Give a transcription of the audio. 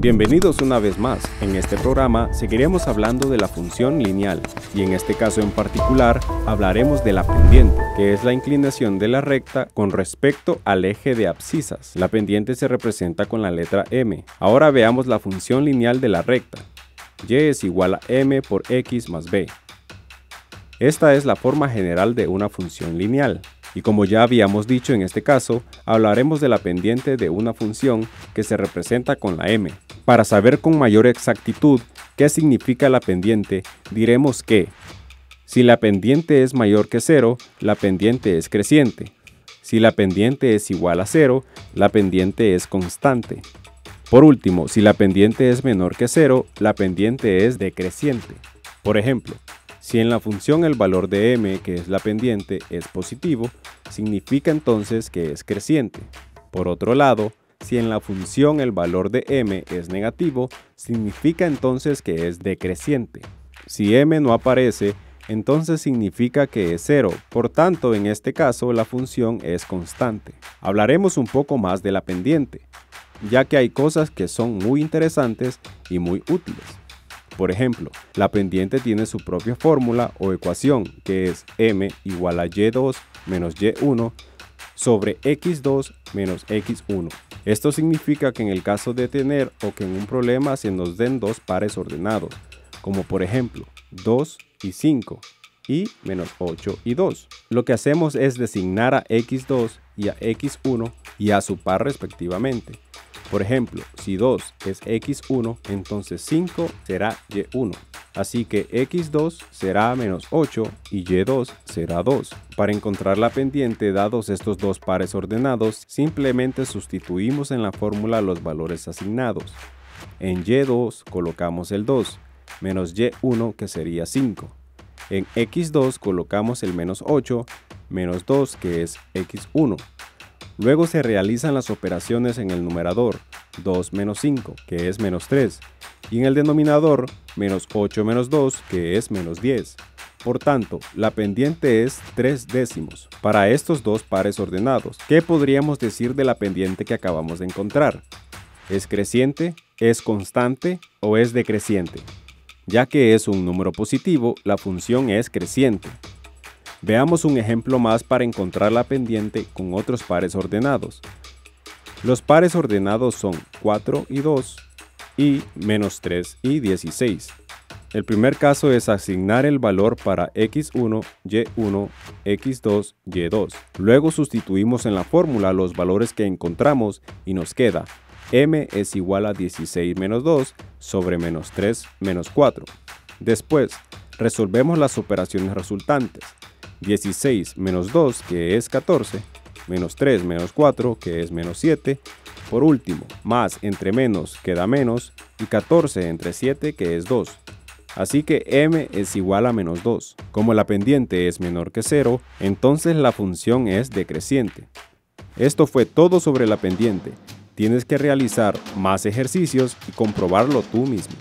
Bienvenidos una vez más. En este programa seguiremos hablando de la función lineal y en este caso en particular hablaremos de la pendiente, que es la inclinación de la recta con respecto al eje de abscisas. La pendiente se representa con la letra m. Ahora veamos la función lineal de la recta. y es igual a m por x más b. Esta es la forma general de una función lineal. Y como ya habíamos dicho en este caso, hablaremos de la pendiente de una función que se representa con la m. Para saber con mayor exactitud qué significa la pendiente, diremos que si la pendiente es mayor que 0, la pendiente es creciente. Si la pendiente es igual a 0, la pendiente es constante. Por último, si la pendiente es menor que 0, la pendiente es decreciente. Por ejemplo, si en la función el valor de m, que es la pendiente, es positivo, significa entonces que es creciente. Por otro lado, si en la función el valor de m es negativo, significa entonces que es decreciente. Si m no aparece, entonces significa que es cero, por tanto en este caso la función es constante. Hablaremos un poco más de la pendiente, ya que hay cosas que son muy interesantes y muy útiles. Por ejemplo, la pendiente tiene su propia fórmula o ecuación, que es m igual a y2 menos y1 sobre x2 menos x1. Esto significa que en el caso de tener o que en un problema se nos den dos pares ordenados, como por ejemplo 2 y 5 y menos 8 y 2. Lo que hacemos es designar a x2 y a x1 y a su par respectivamente. Por ejemplo, si 2 es x1, entonces 5 será y1. Así que x2 será menos 8 y y2 será 2. Para encontrar la pendiente dados estos dos pares ordenados, simplemente sustituimos en la fórmula los valores asignados. En y2 colocamos el 2, menos y1 que sería 5. En x2 colocamos el menos 8, menos 2 que es x1. Luego se realizan las operaciones en el numerador, 2 menos 5, que es menos 3, y en el denominador, menos 8 menos 2, que es menos 10. Por tanto, la pendiente es 3 décimos. Para estos dos pares ordenados, ¿qué podríamos decir de la pendiente que acabamos de encontrar? ¿Es creciente? ¿Es constante? ¿O es decreciente? Ya que es un número positivo, la función es creciente. Veamos un ejemplo más para encontrar la pendiente con otros pares ordenados. Los pares ordenados son 4 y 2 y menos 3 y 16. El primer caso es asignar el valor para x1, y1, x2, y2. Luego sustituimos en la fórmula los valores que encontramos y nos queda m es igual a 16 menos 2 sobre menos 3 menos 4. Después, resolvemos las operaciones resultantes. 16 menos 2, que es 14, menos 3 menos 4, que es menos 7. Por último, más entre menos queda menos y 14 entre 7, que es 2. Así que m es igual a menos 2. Como la pendiente es menor que 0, entonces la función es decreciente. Esto fue todo sobre la pendiente. Tienes que realizar más ejercicios y comprobarlo tú mismo.